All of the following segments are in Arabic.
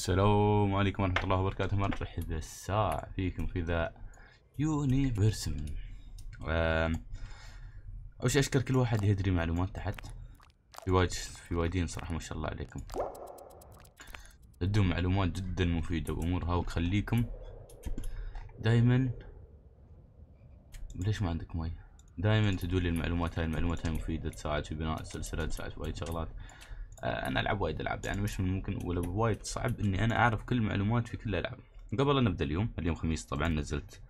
السلام عليكم ورحمة الله وبركاته. مرحبا. الساعة فيكم في The Universim. أول شيء أشكر كل واحد يحط لي معلومات تحت؟ في واجد في وايدين صراحة ما شاء الله عليكم. تدون معلومات جدا مفيدة وأمورها وتخليكم دايما. ليش ما عندك مي؟ دايما تدون لي المعلومات هاي المعلومات هاي مفيدة تساعد في بناء السلسلة تساعد في وايد شغلات. أنا ألعب وايد ألعاب. يعني مش من ممكن ولا وايد صعب إني أنا أعرف كل المعلومات في كل الالعاب قبل لا نبدا اليوم اليوم خميس طبعا نزلت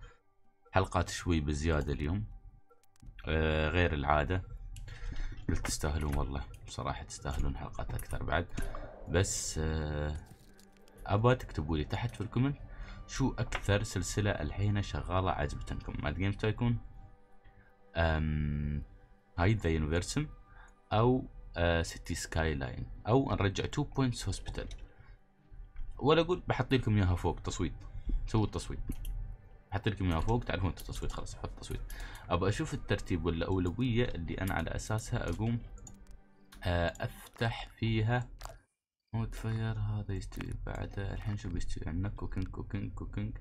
حلقات شوي بزيادة اليوم. آه غير العادة. قلت تستاهلون والله. بصراحة تستاهلون حلقات أكثر بعد. بس آه ابى تكتبوا لي تحت في ال comment شو أكثر سلسلة الحين شغالة عجبتكم Mad Game Tycoon أم هاي The Universim أو آه City Skyline أو نرجع Two Points Hospital ولا أقول بحط لكم إياها فوق تصويت. سووا التصويت. بحط لكم إياها فوق تعرفون التصويت خلاص حط تصويت. ابى أشوف الترتيب والأولوية اللي أنا على أساسها أقوم آه أفتح فيها. wood fire هذا يستوي بعده. الحين شو بيستوي؟ عندنا cooking cooking cooking.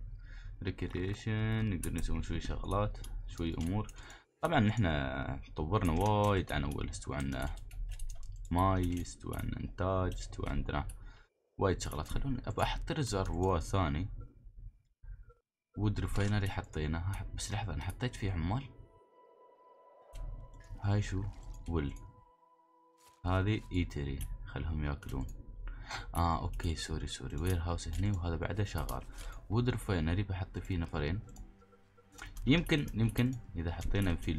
recreation نقدر نسوي شوي شغلات شوي أمور. طبعا إحنا طورنا وايد عن أول استوى عندنا ماي استوى عندنا انتاج استوى عندنا وايد شغلات خلوني ابى أحط reservoir ثاني. wood refinery حطيناها حط- بس لحظة أنا حطيت فيه عمال. هاي شو؟ ول هذه eatery. خلهم يأكلون. آه okay sorry sorry. warehouse هني وهذا بعده شغال. wood refinery بحط فيه نفرين. يمكن يمكن إذا حطينا في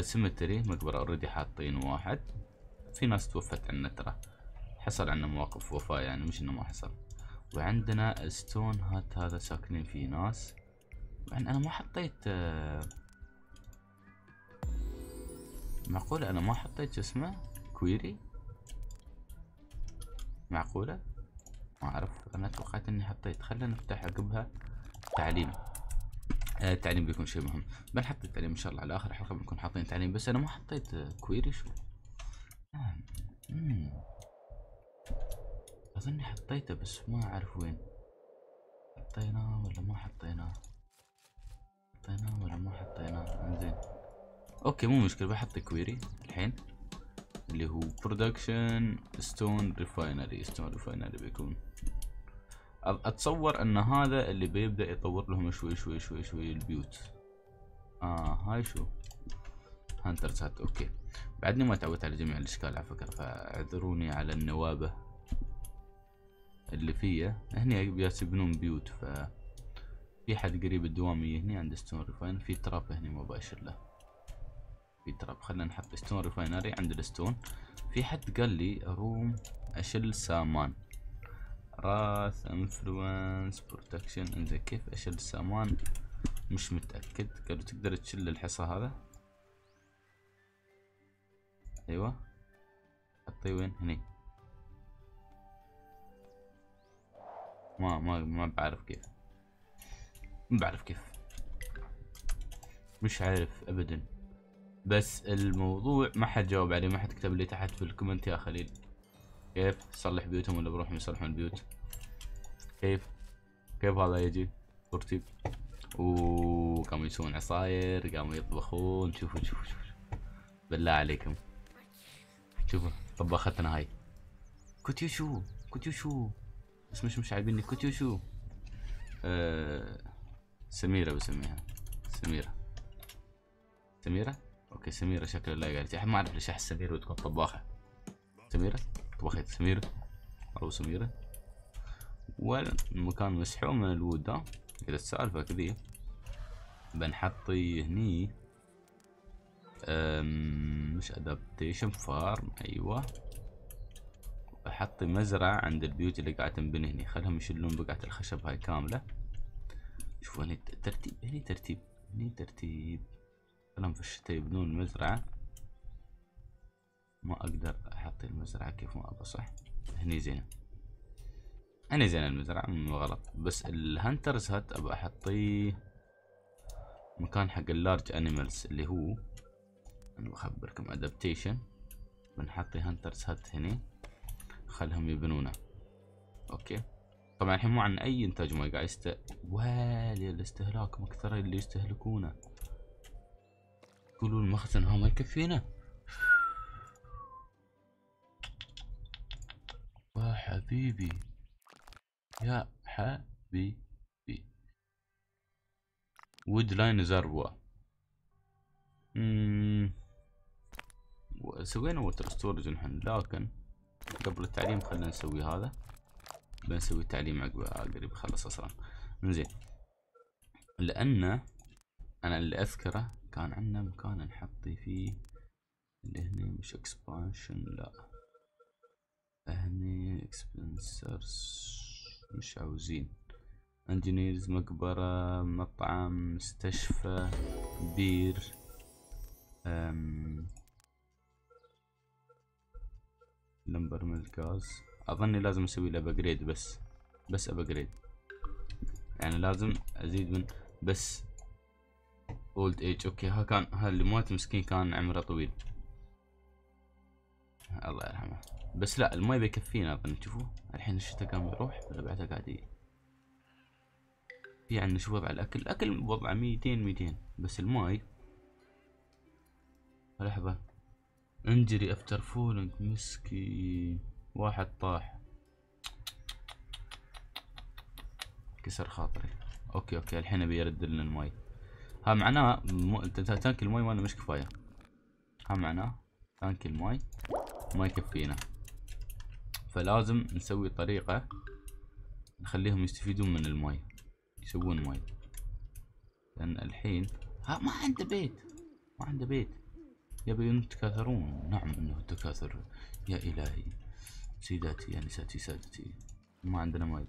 cemetery مقبرة already حاطين واحد. في ناس توفت عنا ترى حصل عنا مواقف وفاة يعني مش إنه ما حصل. وعندنا stone hut هذا ساكنين فيه ناس. يعني أنا ما حطيت آه، معقولة أنا ما حطيت اسمه؟ كويري معقولة؟ ما أعرف. أنا توقعت إني حطيت. خلينا نفتح عقبها تعليم. آه، التعليم بيكون شيء مهم. بنحط التعليم إن شاء الله على اخر الحلقة بنكون حاطين تعليم بس أنا ما حطيت كويري شو. آه،. اظني حطيته بس ما أعرف وين. حطيناه ولا ما حطيناه؟ حطيناه ولا ما حطيناه؟ إنزين. okay مو مشكلة بحط quarry الحين اللي هو production stone refinery stone refinery بيكون. أتصور إن هذا اللي بيبدأ يطور لهم شوي شوي شوي شوي البيوت. آه هاي شو؟ hunters hut okay. بعدني ما تعودت على جميع الأشكال على فكرة فاعذروني على النوابة اللي فيا. هني بياس يبنون بيوت ف في حد قريب الدوامية هني عند ستون ريفاين في تراب هني مباشر له. في تراب. خلينا نحط ستون ريفاينري عند الستون في حد قال لي روم أشل سامان. راث انفلونس بروتكشن انزين كيف اشيل السامان مش متأكد. قالوا تقدر تشيل الحصى هذا؟ أيوه. حطيه وين؟ هني. ما ما ما بعرف كيف. ما بعرف كيف. مش عارف ابدا. بس الموضوع ما حد جاوب عليه ما حد كتب لي تحت في الكومنت يا خليل. كيف تصلح بيوتهم ولا بروحهم يصلحون البيوت؟ كيف؟ كيف هذا يجي ترتيب. وقاموا يسوون عصاير قاموا يطبخون. شوفوا شوفوا شوفوا. بالله عليكم. شوفوا طباختنا هاي. كوتيوشو كوتيوشو. بس مش مش عاجبني كوتيوشو. آه سميرة بسميها. سميرة. سميرة؟ أوكي سميرة شكلها لا قالت ما أعرف ليش أحس سميرة بتكون طباخة. سميرة؟ طبخت سميرة أو سميرة والمكان مسحوم من الوود ها كذا السالفة كذي بنحطي هني مش adaptation farm أيوه. بحطي مزرعة عند البيوت اللي قاعد تنبني هني. خلهم يشيلون بقعة الخشب هاي كاملة. شوفوا هني ترتيب هني ترتيب هني ترتيب. خلهم في الشتاء يبنون المزرعة ما أقدر أحط المزرعة كيف ما ابى صح؟ هني زينة هني زينة المزرعة مو غلط. بس ال hunters hut ابى احطيه مكان حق اللارج انيمالز اللي هو أنا بخبركم ادابتيشن بنحطي هانترز هات هني. خلهم يبنونه. أوكي. طبعا الحين مو عن أي إنتاج ماي قاعد يست والي الاستهلاك مكثر اللي يستهلكونه. يقولوا المخزن ها ما يكفينا. حبيبي. يا حبيبي. وود لاين زربوا سوينا ووتر ستورج نحن لكن قبل التعليم خلينا نسوي هذا. بنسوي تعليم عقب قريب خلص أصلا. زين. لأن أنا اللي أذكره كان عندنا مكان نحطي فيه اللي هنا مش اكسبانشن لا. هني اكسبنسرز مش عاوزين. انجينيرز مقبرة مطعم مستشفى بير أم لمبر من الغاز أظني لازم أسوي له ابجريد بس بس ابجريد يعني لازم أزيد من بس اولد ايج أوكي ها كان ها اللي موت مسكين كان عمره طويل. الله يرحمه. بس لا الماي بيكفينا أظن شوفوا الحين الشتاء قام يروح ولا بعده قاعد في عندنا شو وضع الأكل. الأكل وضعه ميتين ميتين بس الماي لحظة. injury after falling مسكين واحد طاح. كسر خاطري. okay okay الحين أبي يرد لنا الماي ها معناه. tank الماي مالنا مش كفاية. ها معناه tank الماي ما يكفينا. فلازم نسوي طريقة نخليهم يستفيدون من الماي. يسوون ماي. لأن الحين ها ما عنده بيت. ما عنده بيت. يبي يتكاثرون نعم إنه التكاثر يا إلهي. سيداتي آنساتي سادتي. ما عندنا ماي.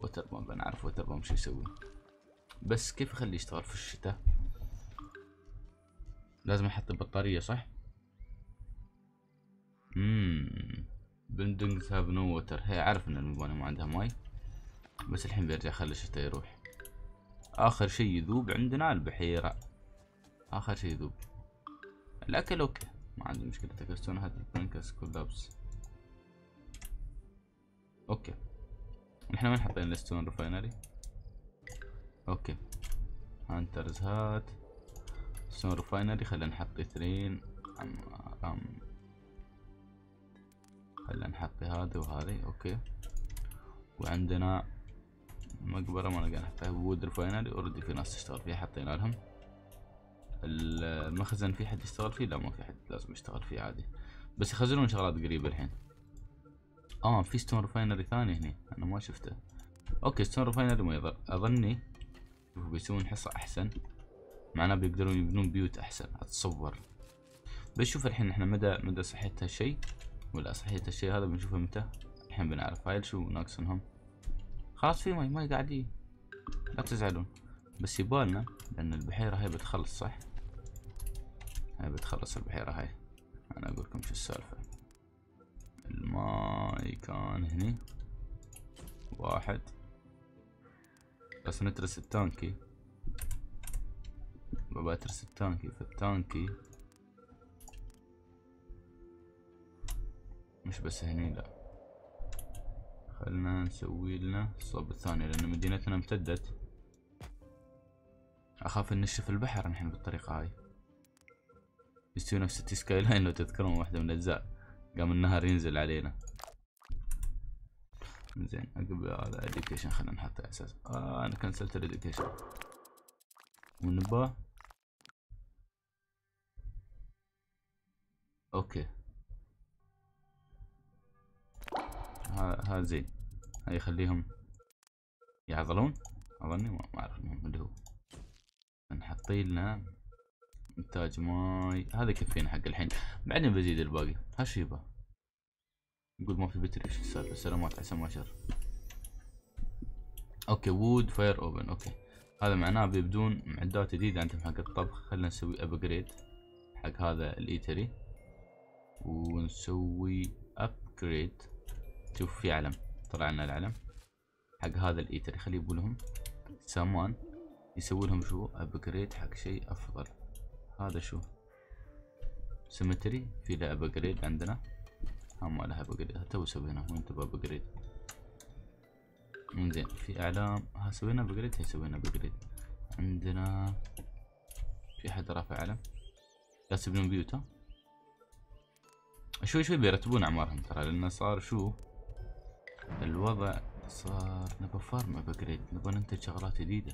water pump بنعرف water pump شو يسوي بس كيف اخليه يشتغل في الشتاء؟ لازم أحط البطارية صح؟ buildings have no water هي إن المباني ما عندها ماي بس الحين بيرجع خلي الشتاء يروح. آخر شي يذوب عندنا البحيرة. آخر شي يذوب. الأكل okay ما عندي مشكلة. تكستون هذا ال buildings collapse okay. نحن وين حطينا ال stone refinery okay. hunters hut. stone refinery خلينا نحط اثنين. عم خلينا نحط هذه وهذه okay. وعندنا مقبرة ما نلقى نحطها wood refinery already في ناس تشتغل فيها حطينا لهم. المخزن في حد يشتغل فيه؟ لا ما في حد لازم يشتغل فيه عادي. بس يخزنون شغلات قريبة الحين. آه في stone refinery ثاني هنا أنا ما شفته. okay stone refinery ما يضر. أظني شوفوا بيسوون حصى أحسن. معناه بيقدرون يبنون بيوت أحسن. أتصور. بشوف الحين إحنا مدى مدى صحة هالشي ولا صحيح الشيء هذا بنشوفه متى؟ الحين بنعرف. هاي شو ناقصنهم خلاص في ماي ماي قاعدين. لا تزعلون. بس يبالنا لأن البحيرة هاي بتخلص صح؟ هاي بتخلص البحيرة هاي. أنا أقول لكم شو السالفة. الماي كان هني. واحد. بس نترس التانكي. بابا اترس التانكي. فالتانكي مش بس هني لا. خلنا نسوي لنا الصوب الثاني لأن مدينتنا امتدت. أخاف نشف البحر نحن بالطريقة هاي. يستوي نفس City Skyline لو تذكرون واحدة من الأجزاء. قام النهر ينزل علينا. زين عقب هذا education خلينا نحطه أساس. آه أنا كنسلت ال education ونباه okay. ها زين. هاي يخليهم يعضلون؟ أظني ما أعرف المهم اللي هو. نحط لنا إنتاج ماي. هذا يكفينا حق الحين. بعدين بزيد الباقي. هالشي يبا. نقول ما في battery. شو السالفه سلامات عسى ما شر. okay wood fire oven okay. هذا معناه بيبدون معدات جديدة عندهم حق الطبخ. خلنا نسوي upgrade حق هذا ال eatery. ونسوي upgrade شوف في علم طلع لنا العلم. حق هذا ال eatery خلي يبوا لهم سامان يسوي لهم شو؟ upgrade حق شيء أفضل. هذا شو؟ cemetery في له upgrade عندنا. ها ما لها upgrade تو سوينا وين تبغى upgrade إنزين في إعلام. ها سوينا upgrade هي سوينا upgrade عندنا في أحد رافع علم. جالس يبنون بيوت شوي شوي بيرتبون أعمارهم ترى لأنه صار شو؟ الوضع صار نبى farm upgrade نبى ننتج شغلات جديدة.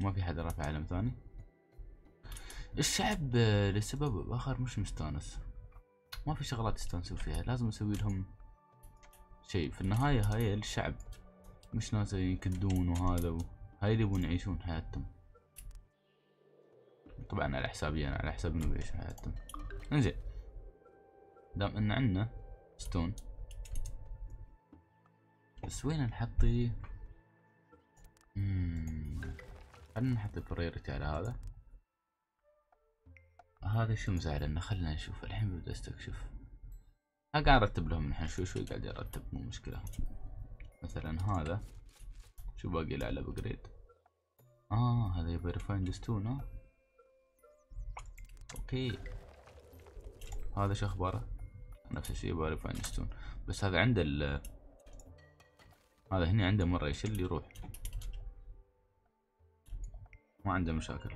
ما في حد رافع علم ثاني؟ الشعب لسبب آخر مش مستانس. ما في شغلات يستانسون فيها لازم نسوي لهم شيء. في النهاية هاي الشعب مش ناس يكدون وهذا و... هاي اللي يبون يعيشون حياتهم. طبعا على حسابي أنا على حساب إنه يعيشون حياتهم. إنزين دام إن عندنا stone. بس وين نحطي خلنا نحط ال priority على هذا. هذا شو مزعلنا؟ خلنا نشوف. الحين ببدأ أستكشف. قاعد أرتب لهم الحين. شوي شوي قاعد أرتب مو مشكلة. مثلا هذا. شو باقي له على upgrade آه هذا يبغى refined stone ها okay. هذا شو أخباره؟ نفس الشيء refined stone بس هذا عنده ال هذا هنا عنده مرة يشل يروح. ما عنده مشاكل.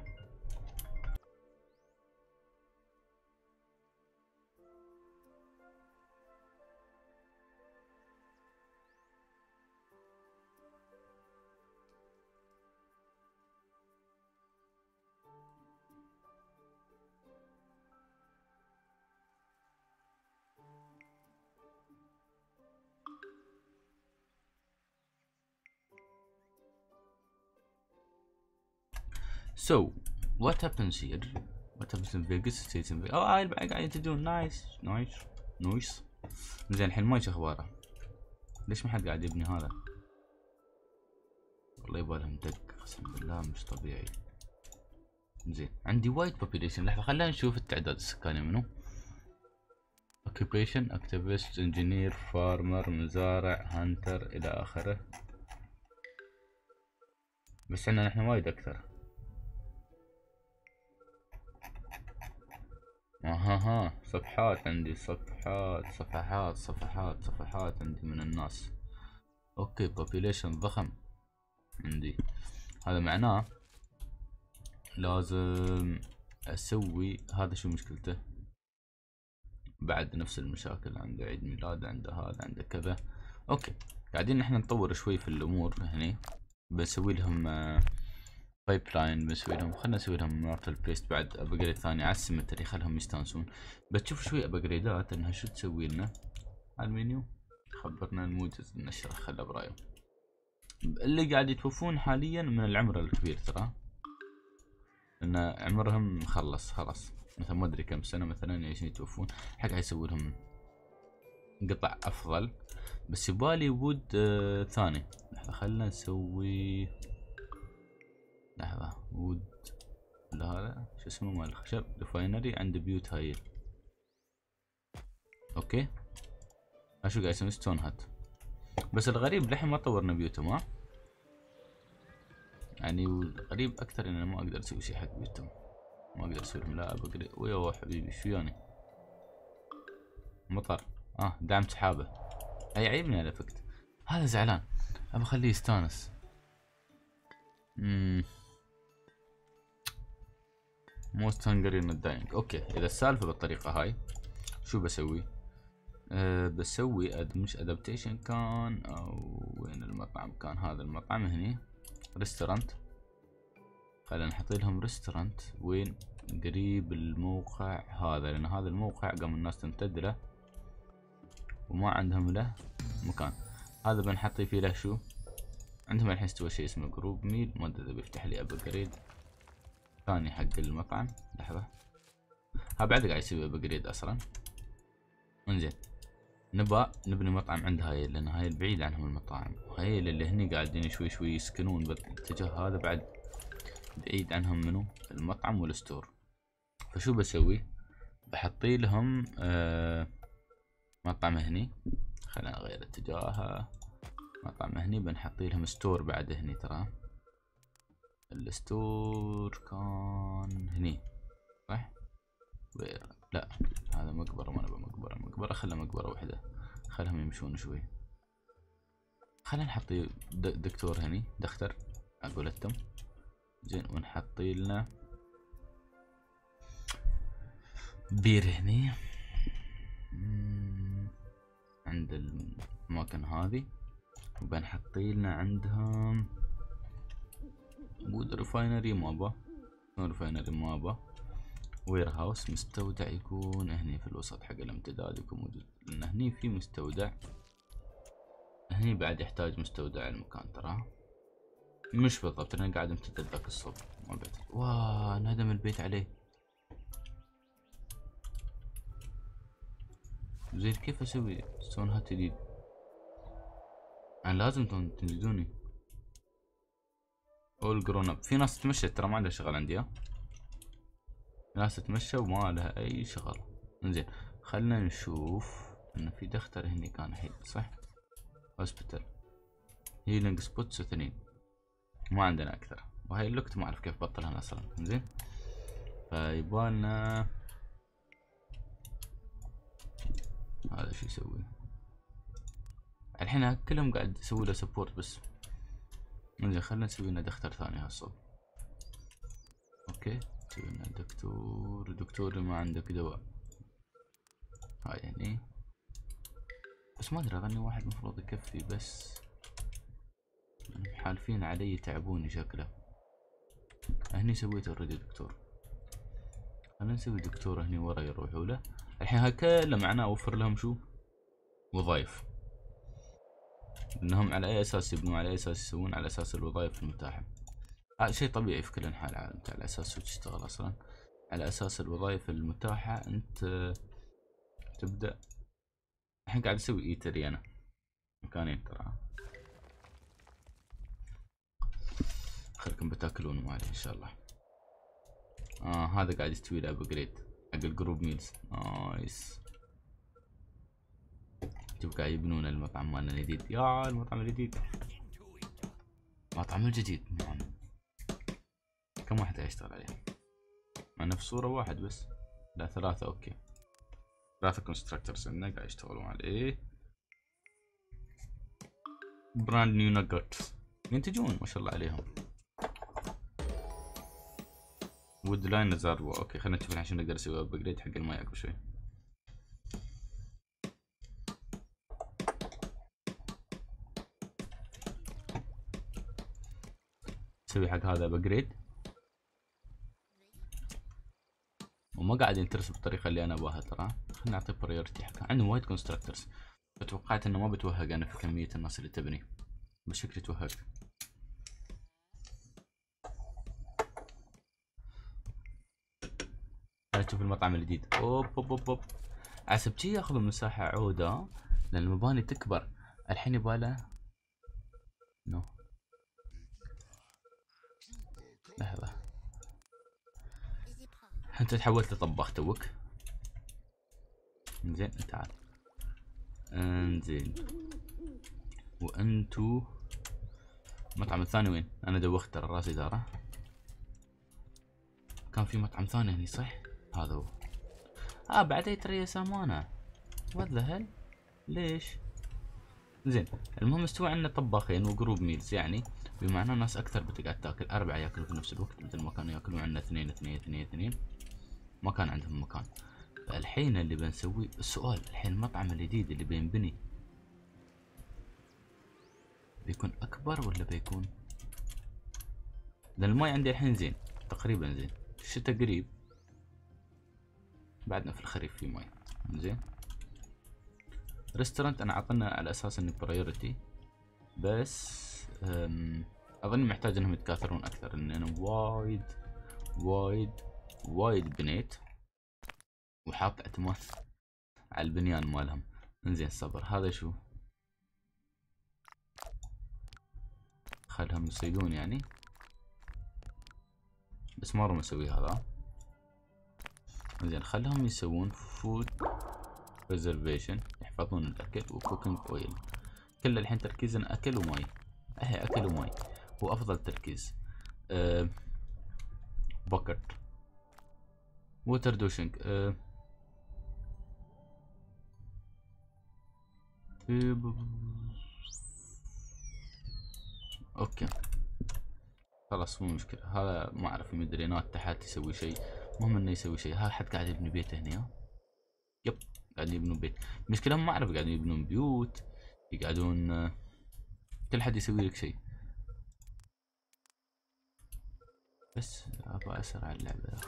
So, what happens here? What happens in Vegas stays in Vegas. Oh, هاي قاعد ينتجون nice nice noice زين الحين ما أخباره. ليش ما حد قاعد يبني هذا؟ والله يبالهم دق قسم بالله مش طبيعي. زين عندي وايد population لحظة خلينا نشوف التعداد السكاني منو. Occupation activist engineer farmer مزارع hunter إلى آخره. بس عندنا نحن وايد أكثر. أها ها صفحات عندي صفحات صفحات صفحات صفحات عندي من الناس. أوكي population ضخم عندي. هذا معناه لازم أسوي هذا شو مشكلته؟ بعد نفس المشاكل عنده عيد ميلاد عنده هذا عنده كذا. okay قاعدين إحنا نطور شوي في الأمور هني. بسوي لهم آه pipeline بنسوي لهم خلنا نسوي لهم mortar pestle بعد upgrade ثاني. على ال cemetery خلهم يستانسون. بتشوف شوي upgrade ات إنها شو تسوي لنا؟ على المنيو خبرنا الموجز النشرة خله برأيه. اللي قاعد يتوفون حاليا من العمر الكبير ترى. إن عمرهم خلص خلاص. مثلا ما أدري كم سنة مثلا إيش يتوفون. حق يسوي لهم قطع أفضل. بس يبالي wood آه ثاني. خلنا نسوي لحظة wood هذا شو اسمه مال الخشب refinery عند بيوت هايل okay. أشوف قاعد يسمي stone hut بس الغريب لحين ما طورنا بيوتهم ها يعني الغريب أكثر ان أنا ما أقدر أسوي شيء حق بيوتهم ما أقدر أسوي لهم لا upgrade ويا حبيبي شو يعني؟ مطر. آه دعم سحابه أي عيبني على فكرة. هذا زعلان. ابى أخليه يستانس. موست هنجري داينج okay إذا السالفة بالطريقة هاي شو بسوي؟ أه بسوي أد مش adaptation كان أو وين المطعم؟ كان هذا المطعم هني restaurant خلينا نحط لهم restaurant وين؟ قريب الموقع هذا لأن هذا الموقع قام الناس تمتد له وما عندهم له مكان. هذا بنحط فيه له شو؟ عندهم الحين استوى شيء اسمه group meal ما أدري إذا بيفتح لي upgrade ثاني حق المطعم. لحظة. ها بعد قاعد يسوي upgrade أصلا. انزين. نبى نبني مطعم عند هاي لأن هاي البعيد عنهم المطاعم. هاي اللي هني قاعدين شوي شوي يسكنون بالاتجاه هذا بعد بعيد عنهم منو؟ المطعم وال store. فشو بسوي؟ بحطي لهم آه مطعم هني. خلينا نغير اتجاهه مطعم هني بنحطي لهم store بعد هني ترى. ال store كان هني. صح لا هذا مقبرة ما نبغى مقبرة. مقبرة خلها مقبرة واحدة خلهم يمشون شوي. خلينا نحط دكتور هني دختر أقول التم زين ونحط لنا بير هني. عند الاماكن هذه وبنحط لنا عندهم wood refinery مابا refinery مابا warehouse مستودع يكون. هني في الوسط حق الامتداد يكون موجود. لأن هني في مستودع. هني بعد يحتاج مستودع المكان ترى. مش بالضبط أنا قاعد امتدد ذاك الصوب. ما بعد. واه انهدم البيت عليه. زين كيف أسوي؟ stone hut جديد أنا لازم تن- تنجدوني all grown up في ناس تتمشى ترى ما عندها شغل عندي ها؟ ناس تتمشى وما لها أي شغل. إنزين خلنا نشوف إن في دختر هني كان الحين صح؟ hospital healing spots اثنين. ما عندنا أكثر. وهاي ال locked ما أعرف كيف بطلها أصلا. زين فيبالنا هذا شو يسوي؟ الحين كلهم قاعد يسوي له support بس. زين خلنا نسوي لنا دختر ثاني هالصوب. okay نسوي لنا دكتور. دكتور ما عندك دواء. هاي هني بس ما أدري أظني واحد مفروض يكفي بس حالفين علي تعبوني شكله. هني سويت already دكتور. خلينا نسوي دكتور هني ورا يروحوا له. الحين هاي كله معناه أوفر لهم شو؟ وظايف. إنهم على أي أساس يبنون على أي أساس يسوون على أساس الوظائف المتاحة. هذا شيء طبيعي في كل انحاء العالم أنت على أساس شو تشتغل أصلا؟ على أساس الوظائف المتاحة أنت تبدأ. الحين قاعد أسوي eatery أنا. مكانين ترى خلكم بتاكلون مالي إن شاء الله. آه هذا قاعد يستوي له upgrade حق ال group meals nice قاعد يبنون المطعم مالنا الجديد يا المطعم الجديد مطعم الجديد. نعم. كم واحد يشتغل عليه؟ مع نفس صورة واحد بس. لا ثلاثة. okay. ثلاثة constructors عندنا قاعد يشتغلون عليه. brand new nuggets ينتجون ما شاء الله عليهم. wood line زاربو okay خلينا نشوف الحين شنو نقدر نسوي. upgrade حق الماي أقل شوي. نسوي حق هذا upgrade وما قاعد ينترس بالطريقة اللي أنا أبغاها ترى. خلينا نعطي priority حق عندهم وايد constructors فتوقعت إنه ما بتوهق أنا في كمية الناس اللي تبني. بس شكلي توهقت. خلينا نشوف المطعم الجديد. أوب أوب أوب أوب. عسب شي ياخذ مساحة عودة لأن المباني تكبر. الحين يباله نو. لحظة. انت تحولت لطباخ توك. زين تعال. انزين. وأنتو المطعم الثاني وين؟ أنا دوخت ترى راسي داره كان في مطعم ثاني هني صح؟ هذا هو. آه بعدين ترى سامانة what the ليش؟ زين المهم استوى عندنا طباخين و group meals يعني. بمعنى ناس أكثر بتقعد تأكل أربعة يأكلوا في نفس الوقت مثل ما كانوا يأكلون عندنا اثنين اثنين اثنين اثنين. ما كان عندهم مكان. فالحين اللي بنسويه السؤال الحين المطعم الجديد اللي بينبني بيكون أكبر ولا بيكون؟ لأن الماي عندي الحين زين تقريبا زين. الشتاء قريب بعدنا في الخريف في ماي. زين. restaurant أنا عطنا على أساس إنه priority بس أظن محتاج إنهم يتكاثرون أكثر لأن أنا وايد وايد وايد بنيت وحاط اعتماد على البنيان مالهم. انزين صبر هذا شو؟ خلهم يصيدون يعني. بس ما راح أسوي هذا. زين خلهم يسوون food preservation يحفظون الأكل و cooking oil كل الحين تركيزنا أكل وماي. أهي أكل مي هو أفضل تركيز. أه بكر water dowsing أه أوكي. خلاص مو مشكلة. هذا ما أعرف مدرينات تحت يسوي شيء. المهم إنه يسوي شيء. ها حد قاعد يبني بيته هنا يب قاعدين يبنون بيت. المشكلة ما أعرف قاعدين يبنون بيوت يقعدون كل حد يسوي لك شيء. بس أبغى أسرع اللعبة.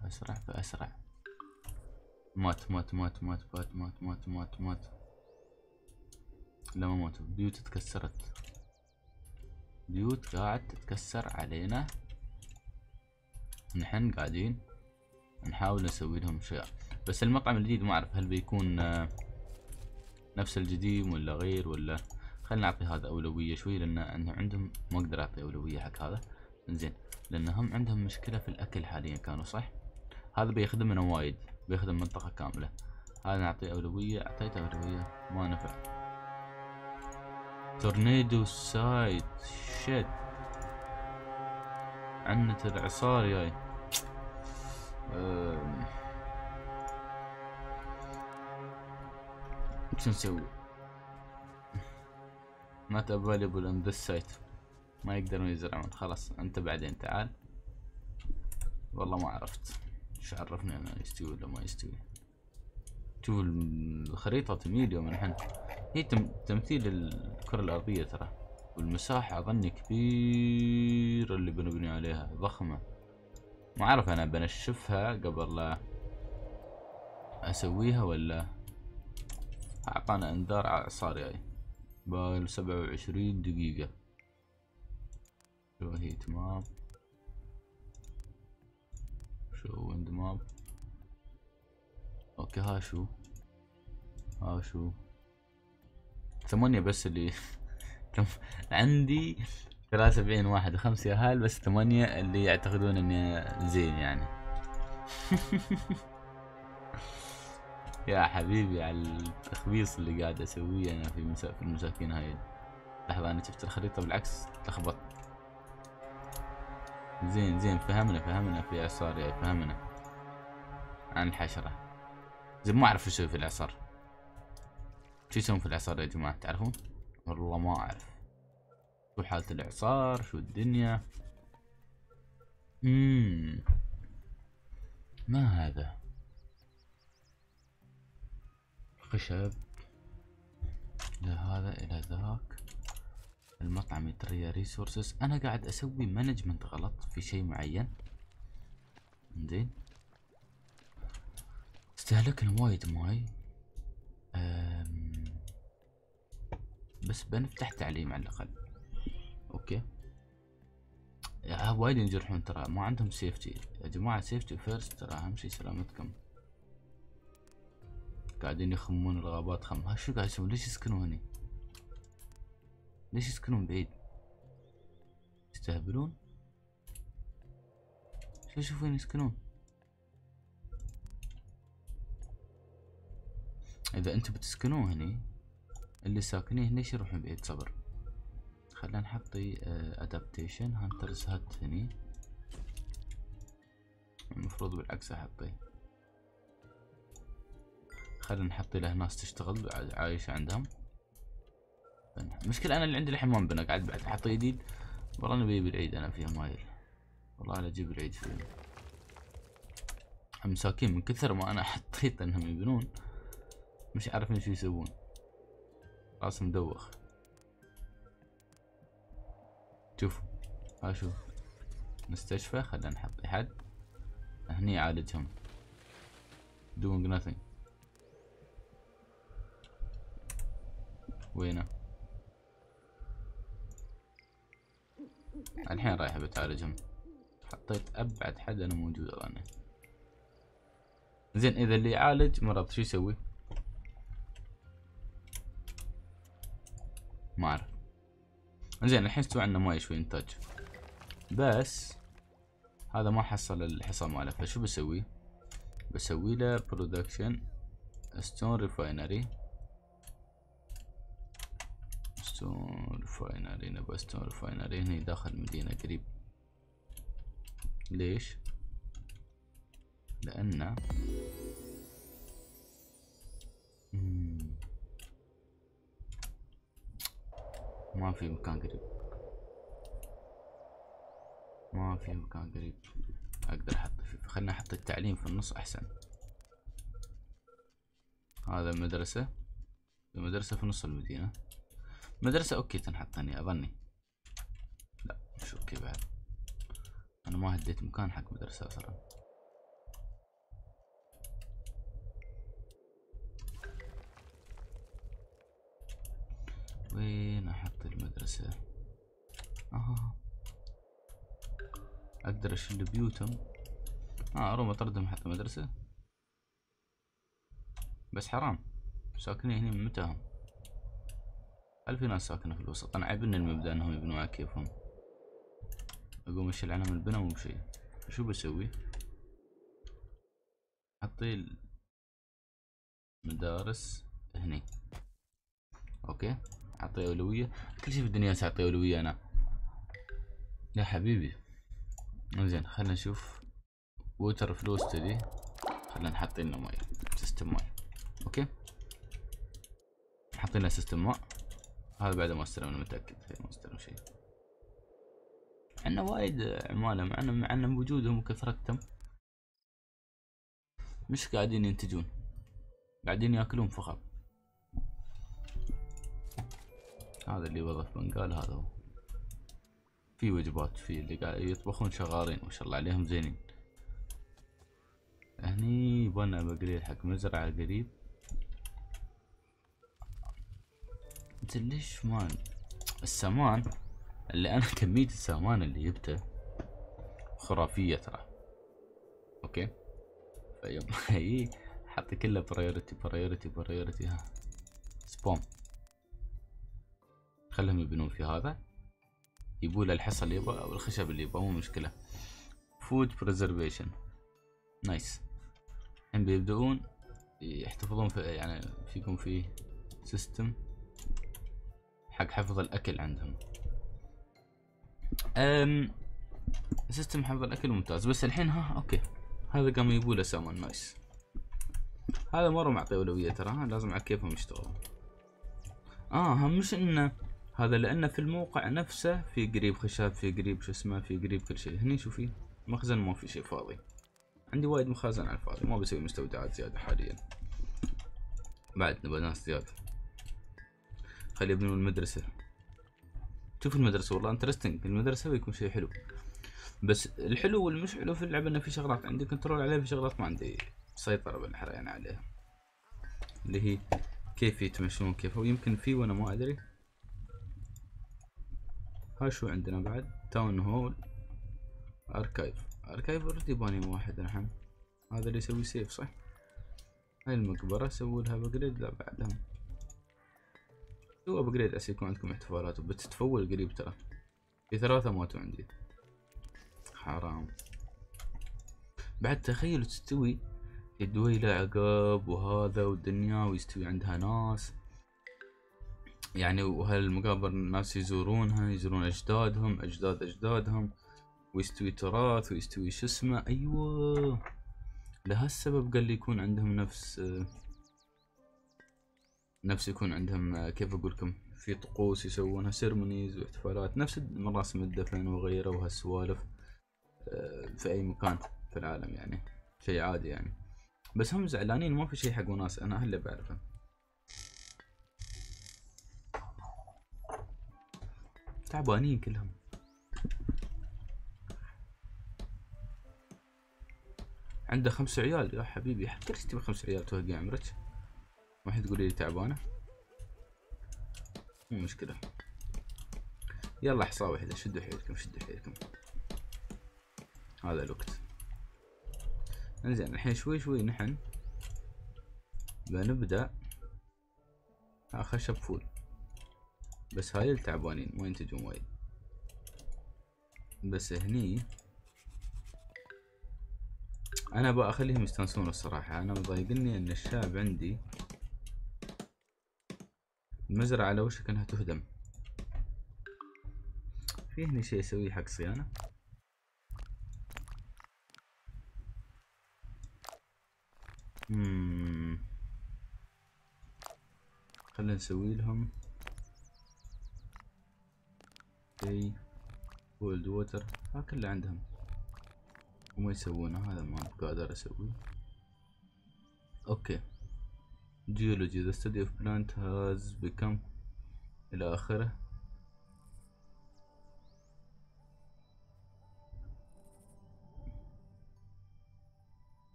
أسرع فاسرع مات مات مات مات مات مات مات مات مات لا ما مات بيوت تكسرت. بيوت قاعد تتكسر علينا. نحن قاعدين. نحاول نسوي لهم شيء. بس المطعم الجديد ما أعرف هل بيكون آه، نفس القديم ولا غير ولا خلينا نعطي هذا أولوية شوي لأن عندهم ما أقدر أعطي أولوية حق هذا. زين لأن هم عندهم مشكلة في الأكل حاليا كانوا صح؟ هذا بيخدمنا وايد بيخدم منطقة كاملة. هذا نعطيه أولوية اعطيته أولوية ما نفع. tornado sighted shit عنة العصار جاي. شو نسوي not available on this site ما يقدرون يزرعون خلاص أنت بعدين تعال. والله ما عرفت إيش عرفني أنا يستوي ولا ما يستوي. شوف الخريطة تميل يوم الحين. هي تم تمثيل الكرة الأرضية ترى. والمساحة أظني كبيرة اللي بنبني عليها. ضخمة. ما أعرف أنا بنشفها قبل لا أسويها ولا أعطانا إنذار على إعصار جاي باقي سبعة وعشرين دقيقة. شو heat map شو wind map okay ها شو؟ ها شو؟ ثمانية بس اللي عندي ثلاثة وسبعين واحد وخمس ياهال بس ثمانية اللي يعتقدون إني زين يعني. يا حبيبي على التخبيص اللي قاعد أسويه أنا في مسا... في المساكين هاي. لحظة أنا شفت الخريطة بالعكس تلخبط زين زين فهمنا فهمنا في إعصار فهمنا. عن الحشرة زين ما أعرف شو في الإعصار. شو يسوون في الإعصار يا جماعة؟ تعرفون؟ والله ما أعرف. شو حالة الإعصار؟ شو الدنيا؟ مم. ما هذا؟ خشب. إلى هذا إلى ذاك. المطعم يتريا resources أنا قاعد أسوي management غلط في شيء معين. زين. استهلكنا وايد ماي. بس بنفتح تعليم على الأقل. okay. وايد ينجرحون ترى. ما عندهم safety يا جماعة safety first ترى أهم شي سلامتكم. قاعدين يخمون الغابات خم. ها شو قاعد يسوون؟ ليش يسكنون هني؟ ليش يسكنون بعيد؟ يستهبلون؟ شو شوف وين يسكنون؟ إذا أنتم بتسكنون هني اللي ساكنين ليش يروحون بعيد؟ صبر. خلينا نحطي adaptation hunters هات هني. المفروض بالعكس أحطيه. خلينا نحط له ناس تشتغل عايشة عندهم. المشكلة أنا اللي عندي الحين ما أنبنى قاعد بعد أحط جديد. والله أنا بجيب العيد أنا فيهم هاي والله أنا أجيب العيد فيهم مساكين من كثر ما أنا حطيت إنهم يبنون مش عارفين شو يسوون. راس مدوخ. شوف ها شوف. مستشفى خلينا نحط حد. هني يعالجهم doing nothing. وينه؟ الحين رايح بتعالجهم. حطيت أبعد حد أنا موجود أنا زين إذا اللي يعالج مرض شو يسوي؟ ما أعرف. زين الحين استوى عندنا؟ ماي شوي إنتاج. بس هذا ما حصل الحصى ماله. فشو بسوي؟ بسوي له production stone refinery نب stone refinery نب stone refinery هنا داخل مدينة قريب. ليش؟ لأن ما في مكان قريب. ما في مكان قريب. أقدر أحط فيه. خلنا أحط التعليم في النص أحسن. هذا المدرسة. المدرسة في نص المدينة. مدرسة okay تنحط هني أظني. لا مش okay بعد. أنا ما هديت مكان حق مدرسة أصلا. وين أحط المدرسة؟ أها. أقدر أشيل بيوتهم. آه أروم أطردهم حتى مدرسة. بس حرام. ساكنين هنا من متى هم هل في ناس ساكنة في الوسط. أنا عيبني المبدأ إنهم يبنوا على كيفهم. أقوم أشيل عنهم البنا مو بشي شو بسوي؟ حطي المدارس هني. okay؟ اعطي أولوية. كل شي في الدنيا ساعطي أولوية أنا. يا حبيبي. زين خلنا نشوف water flow study خلنا نحط لنا ماي system ماي. okay؟ حط لنا system ماء هذا بعد ما استلم أنا متأكد ما استلم شيء. عندنا وايد عمالة معنا معنا بوجودهم وكثرتهم. مش قاعدين ينتجون. قاعدين يأكلون فقط. هذا اللي وظف بنقال هذا هو. في وجبات في اللي قاعد يطبخون شغالين ما شاء الله عليهم زينين. هني يبغى بقريل حق مزرعة قريب. انت ليش مان السامان اللي أنا كمية السامان اللي جبته خرافية ترى. okay؟ فيوم هي حط كله priority priority priority ها. سبوم خلهم يبنون في هذا. يبوا له الحصى اللي يبغى أو الخشب اللي يبغى مو مشكلة. food preservation nice الحين بيبدؤون يحتفظون في يعني فيكم في system حق حفظ الأكل عندهم. أم system حفظ الأكل ممتاز. بس الحين ها okay. هذا قام يبوا له سامان nice هذا مرة معطي أولوية ترى لازم على كيفهم يشتغلون. آه هم مش انه هذا لأنه في الموقع نفسه في قريب خشب في قريب شو اسمه في قريب كل شيء. هني شوفي مخزن ما في شيء فاضي. عندي وايد مخازن على الفاضي ما بسوي مستودعات زيادة حاليا. بعد نبغى ناس زيادة. خلي يبنون المدرسة. شوف المدرسة والله interesting المدرسة بيكون شيء حلو. بس الحلو والمش حلو في اللعبة إنه في شغلات عندي control عليها في شغلات ما عندي سيطرة بالحرة يعني عليها. اللي هي كيف يتمشون كيف يمكن في وأنا ما أدري. ها شو عندنا بعد؟ town hall archive archive already باني واحد الحين. هذا اللي يسوي save صح؟ هاي المقبرة سووا لها بجريد لا بعدهم سووا بجريد عسى يكون عندكم احتفالات بتتفول قريب ترى. في ثلاثة ماتوا عندي. حرام. بعد تخيل تستوي الدويلة عقب وهذا والدنيا ويستوي عندها ناس. يعني وهالمقابر الناس يزورونها يزورون أجدادهم أجداد أجدادهم. ويستوي تراث ويستوي شو اسمه؟ أيوه. لهالسبب قال لي يكون عندهم نفس نفس يكون عندهم كيف أقول لكم في طقوس يسوونها سيرمونيز واحتفالات نفس مراسم الدفن وغيره وهالسوالف في أي مكان في العالم يعني شيء عادي يعني. بس هم زعلانين ما في شيء حق وناس أنا هلا بعرفه. تعبانين كلهم. عنده خمس عيال يا حبيبي ليش تبي خمس عيال توهقي عمرك؟ واحد تقولي لي تعبانة؟ مو مشكلة. يلا حصى واحدة شدوا حيلكم شدوا حيلكم. هذا الوقت. انزين الحين شوي شوي نحن بنبدأ خشب فول بس هاي التعبانين ما ينتجون وايد؟ بس هني أنا أبغى اخليهم يستانسون الصراحة. أنا مضايقني إن الشعب عندي المزرعة على وشك إنها تهدم. في هني شيء أسويه حق صيانة. خلينا نسوي لهم okay cold water ها كله عندهم. وما يسوونه هذا ما قادر أسويه. okay. Geology. The study of planet has become إلى آخره.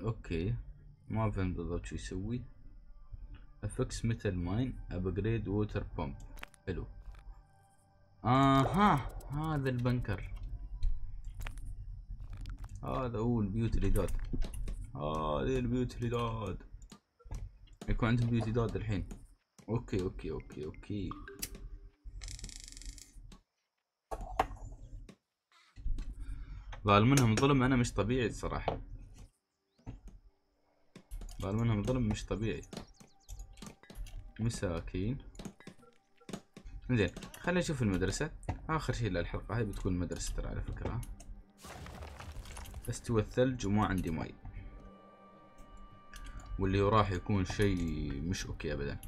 okay ما فهمت بالضبط شو يسوي. افكس ميتال ماين ابجريد ووتر بامب حلو. آها. هذا البنكر. هذا هو البيوت اللي داد هذه البيوت اللي داد؟ يكون عندهم بيوت داد الحين. أوكي أوكي أوكي أوكي. ظالمينهم ظلم أنا مش طبيعي الصراحة ظالمينهم ظلم مش طبيعي. مساكين. زين خلينا نشوف المدرسة. آخر شيء للحلقة هاي بتكون المدرسة ترى على فكرة. استوى الثلج وما عندي مي واللي راح يكون شيء مش okay ابدا.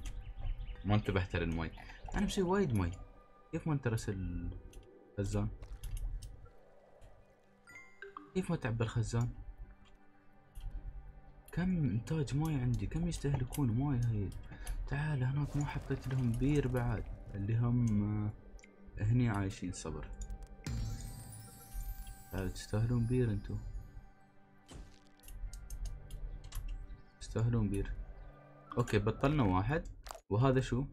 ما انتبهت للمي أنا مسوي وايد مي. كيف ما انترس الخزان كيف ما تعبى الخزان كم إنتاج ماي عندي؟ كم يستهلكون ماي هاي؟ تعال هناك ما حطيت لهم بير بعد. اللي هم آه، هني عايشين صبر. تستاهلون بير أنتو. تستاهلون بير okay بطلنا واحد. وهذا شو؟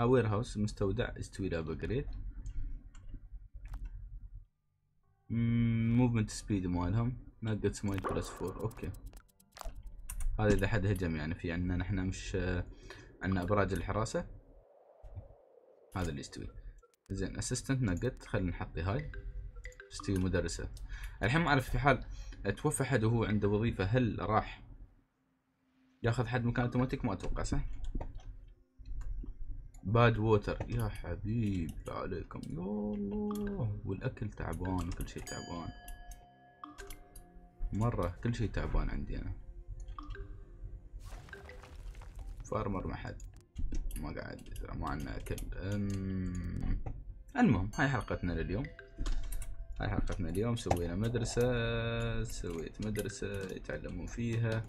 warehouse مستودع استوي له upgrade movement speed مالهم. nugget smile plus four okay. هذا إذا حد هجم يعني في عندنا نحن مش عندنا أبراج الحراسة. هذا اللي يستوي. زين assistant nugget خلينا نحطي هاي. تستوي مدرسة. الحين ما أعرف في حال توفى حد وهو عنده وظيفة هل راح ياخذ حد مكان أوتوماتيك؟ ما أتوقع صح؟ bad water يا حبيب عليكم. يا الله. والأكل تعبان وكل شيء تعبان. مرة كل شيء تعبان عندي أنا. فارمر ما حد. ما قاعد ما عندنا أكل. المهم هاي حلقتنا لليوم. هاي حلقتنا اليوم سوينا مدرسة سويت مدرسة يتعلمون فيها.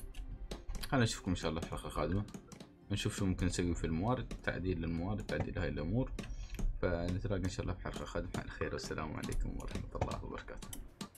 خلينا نشوفكم إن شاء الله في الحلقة القادمة نشوف شو ممكن نسوي في الموارد تعديل للموارد تعديل هاي الأمور. فنتلاقى إن شاء الله في حلقة قادمة. على خير والسلام عليكم ورحمة الله وبركاته.